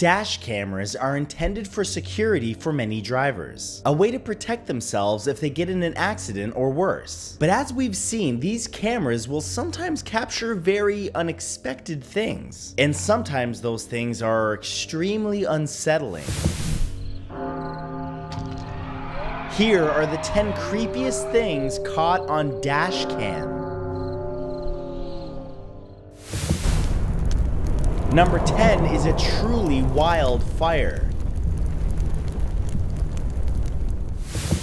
Dash cameras are intended for security for many drivers, a way to protect themselves if they get in an accident or worse. But as we've seen, these cameras will sometimes capture very unexpected things, and sometimes those things are extremely unsettling. Here are the 10 creepiest things caught on dash cam. Number 10 is a truly wild fire.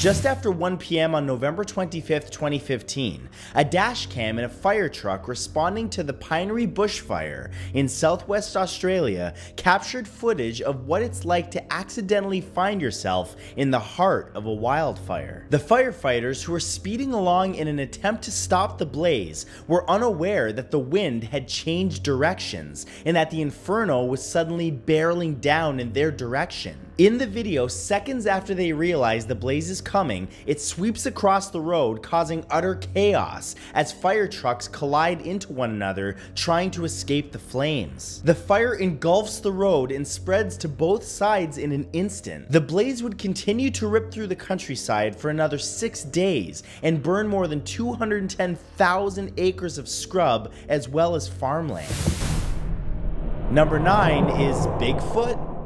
Just after 1 p.m. on November 25, 2015, a dashcam in a fire truck responding to the Pinery bushfire in southwest Australia captured footage of what it's like to accidentally find yourself in the heart of a wildfire. The firefighters who were speeding along in an attempt to stop the blaze were unaware that the wind had changed directions and that the inferno was suddenly barreling down in their direction. In the video, seconds after they realize the blaze is coming, it sweeps across the road, causing utter chaos as fire trucks collide into one another, trying to escape the flames. The fire engulfs the road and spreads to both sides in an instant. The blaze would continue to rip through the countryside for another six days and burn more than 210,000 acres of scrub as well as farmland. Number 9 is Bigfoot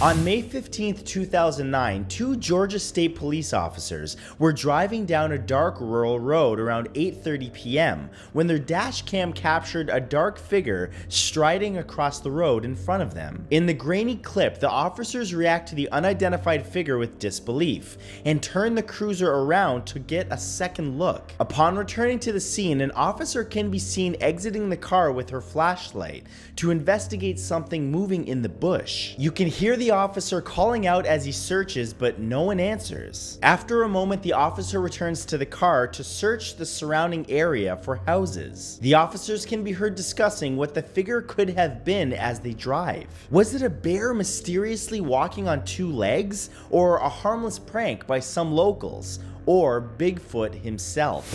On May 15, 2009, two Georgia State police officers were driving down a dark rural road around 8.30 p.m. when their dash cam captured a dark figure striding across the road in front of them. In the grainy clip, the officers react to the unidentified figure with disbelief and turn the cruiser around to get a second look. Upon returning to the scene, an officer can be seen exiting the car with her flashlight to investigate something moving in the bush. You can hear the officer calling out as he searches, but no one answers. After a moment, the officer returns to the car to search the surrounding area for houses. The officers can be heard discussing what the figure could have been as they drive. Was it a bear mysteriously walking on two legs, or a harmless prank by some locals, or Bigfoot himself?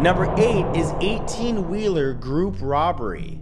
Number 8 is 18 wheeler group robbery.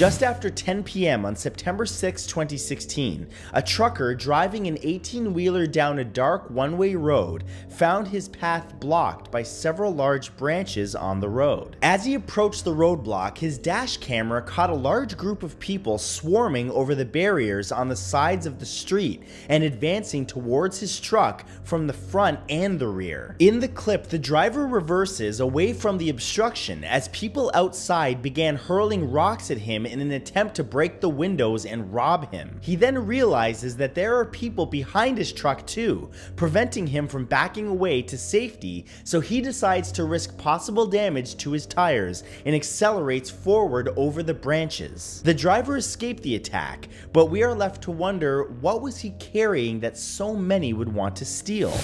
Just after 10 p.m. on September 6, 2016, a trucker driving an 18 wheeler down a dark one way road found his path blocked by several large branches on the road. As he approached the roadblock, his dash camera caught a large group of people swarming over the barriers on the sides of the street and advancing towards his truck from the front and the rear. In the clip, the driver reverses away from the obstruction as people outside began hurling rocks at him in an attempt to break the windows and rob him. He then realizes that there are people behind his truck too, preventing him from backing away to safety, so he decides to risk possible damage to his tires and accelerates forward over the branches. The driver escaped the attack, but we are left to wonder what was he carrying that so many would want to steal?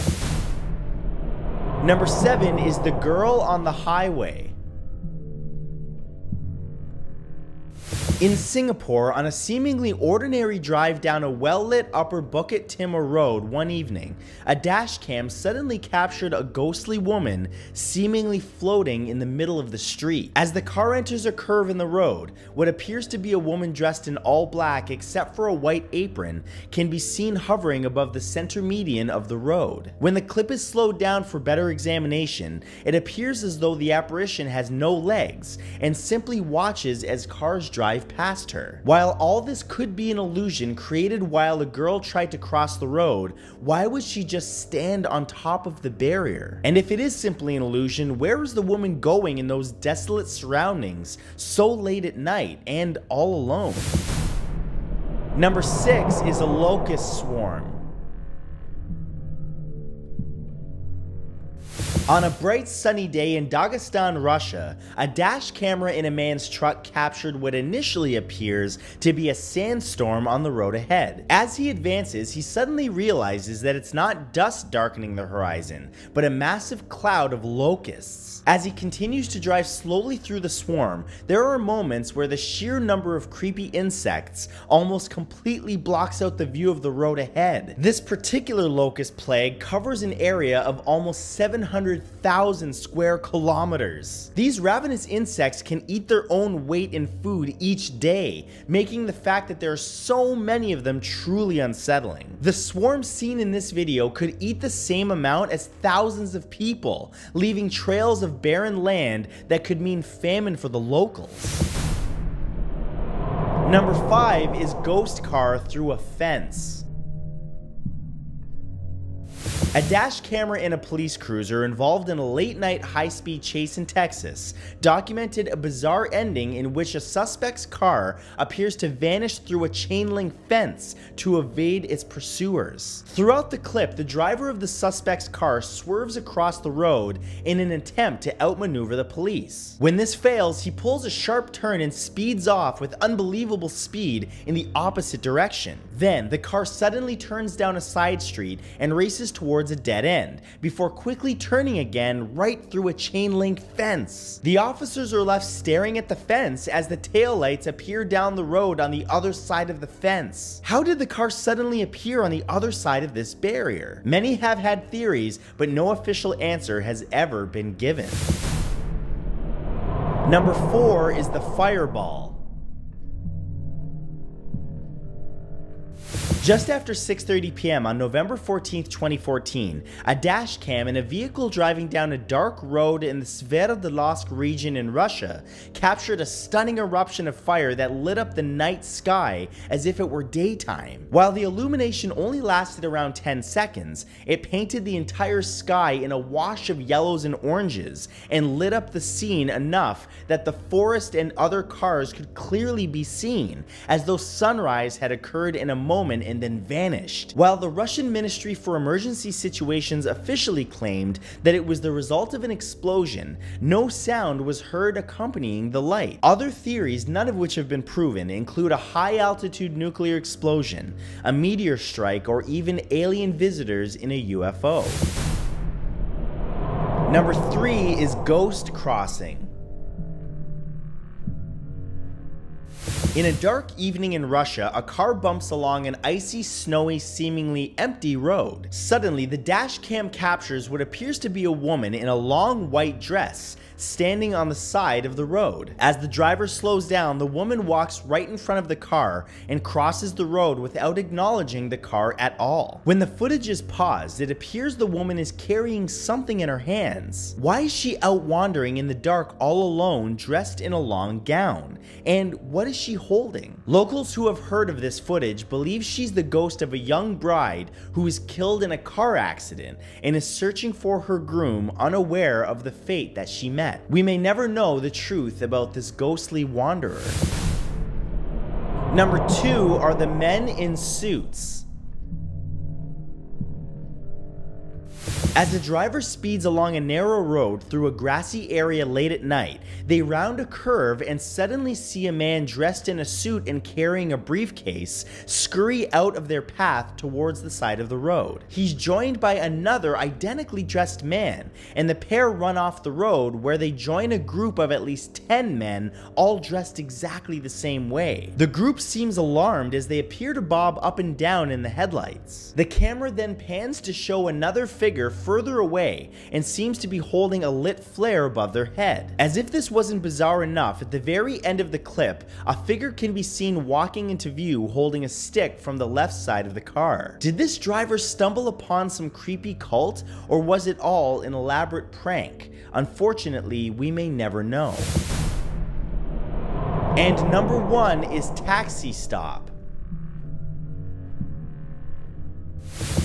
Number 7 is The Girl on the Highway. In Singapore, on a seemingly ordinary drive down a well-lit Upper Bukit Timah road one evening, a dashcam suddenly captured a ghostly woman seemingly floating in the middle of the street. As the car enters a curve in the road, what appears to be a woman dressed in all black except for a white apron can be seen hovering above the center median of the road. When the clip is slowed down for better examination, it appears as though the apparition has no legs and simply watches as cars drive past her. While all this could be an illusion created while a girl tried to cross the road, why would she just stand on top of the barrier? And if it is simply an illusion, where is the woman going in those desolate surroundings so late at night and all alone? Number 6 is a locust swarm. On a bright sunny day in Dagestan, Russia, a dash camera in a man's truck captured what initially appears to be a sandstorm on the road ahead. As he advances, he suddenly realizes that it's not dust darkening the horizon, but a massive cloud of locusts. As he continues to drive slowly through the swarm, there are moments where the sheer number of creepy insects almost completely blocks out the view of the road ahead. This particular locust plague covers an area of almost 700 100,000 square kilometers. These ravenous insects can eat their own weight in food each day, making the fact that there are so many of them truly unsettling. The swarm seen in this video could eat the same amount as thousands of people, leaving trails of barren land that could mean famine for the locals. Number 5 is Ghost Car Through a Fence. A dash camera in a police cruiser involved in a late night high speed chase in Texas documented a bizarre ending in which a suspect's car appears to vanish through a chain link fence to evade its pursuers. Throughout the clip, the driver of the suspect's car swerves across the road in an attempt to outmaneuver the police. When this fails, he pulls a sharp turn and speeds off with unbelievable speed in the opposite direction. Then, the car suddenly turns down a side street and races towards a dead end, before quickly turning again right through a chain link fence. The officers are left staring at the fence as the taillights appear down the road on the other side of the fence. How did the car suddenly appear on the other side of this barrier? Many have had theories, but no official answer has ever been given. Number 4 is the fireball. Just after 6.30 p.m. on November 14, 2014, a dash cam in a vehicle driving down a dark road in the Sverdlovsk region in Russia captured a stunning eruption of fire that lit up the night sky as if it were daytime. While the illumination only lasted around 10 seconds, it painted the entire sky in a wash of yellows and oranges and lit up the scene enough that the forest and other cars could clearly be seen, as though sunrise had occurred in a moment in and then vanished. While the Russian Ministry for Emergency Situations officially claimed that it was the result of an explosion, no sound was heard accompanying the light. Other theories, none of which have been proven, include a high altitude nuclear explosion, a meteor strike, or even alien visitors in a UFO. Number 3 is Ghost Crossing. In a dark evening in Russia, a car bumps along an icy, snowy, seemingly empty road. Suddenly, the dash cam captures what appears to be a woman in a long white dress standing on the side of the road. As the driver slows down, the woman walks right in front of the car and crosses the road without acknowledging the car at all. When the footage is paused, it appears the woman is carrying something in her hands. Why is she out wandering in the dark all alone dressed in a long gown? And what is she holding? Locals who have heard of this footage believe she's the ghost of a young bride who was killed in a car accident and is searching for her groom unaware of the fate that she met We may never know the truth about this ghostly wanderer. Number two are the men in suits. As the driver speeds along a narrow road through a grassy area late at night, they round a curve and suddenly see a man dressed in a suit and carrying a briefcase scurry out of their path towards the side of the road. He's joined by another identically dressed man, and the pair run off the road where they join a group of at least 10 men all dressed exactly the same way. The group seems alarmed as they appear to bob up and down in the headlights. The camera then pans to show another figure further away and seems to be holding a lit flare above their head. As if this wasn't bizarre enough, at the very end of the clip, a figure can be seen walking into view holding a stick from the left side of the car. Did this driver stumble upon some creepy cult, or was it all an elaborate prank? Unfortunately, we may never know. And number one is Taxi Stop.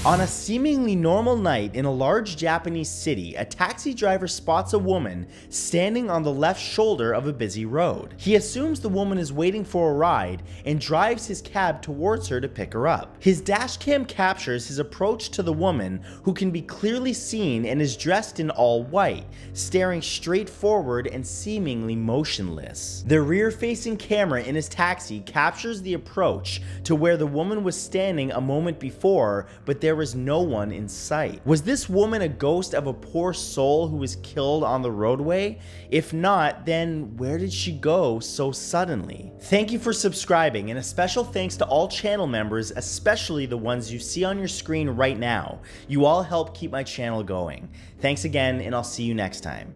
On a seemingly normal night in a large Japanese city, a taxi driver spots a woman standing on the left shoulder of a busy road. He assumes the woman is waiting for a ride and drives his cab towards her to pick her up. His dashcam captures his approach to the woman who can be clearly seen and is dressed in all white, staring straight forward and seemingly motionless. The rear-facing camera in his taxi captures the approach to where the woman was standing a moment before, but there there was no one in sight. Was this woman a ghost of a poor soul who was killed on the roadway? If not, then where did she go so suddenly? Thank you for subscribing, and a special thanks to all channel members, especially the ones you see on your screen right now. You all help keep my channel going. Thanks again, and I'll see you next time.